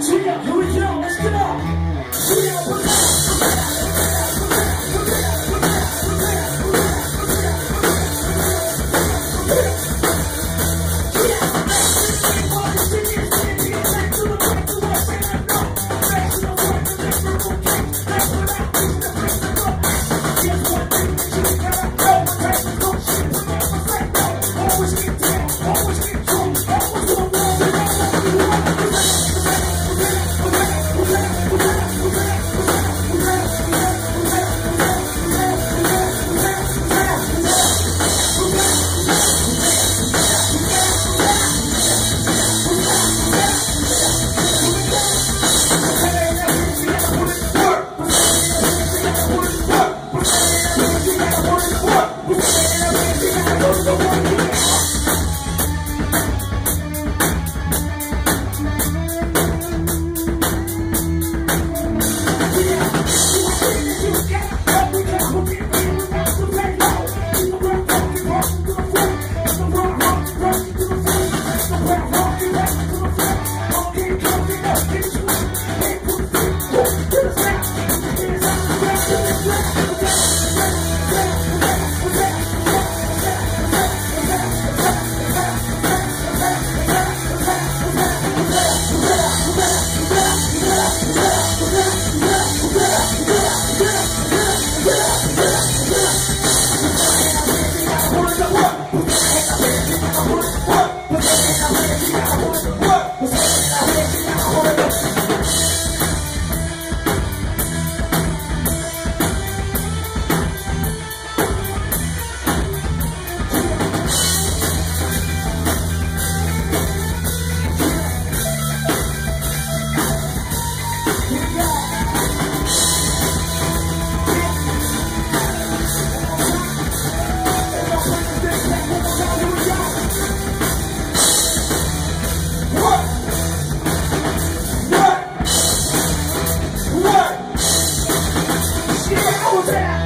次は夢中を押してもう次は Let's go. Yeah.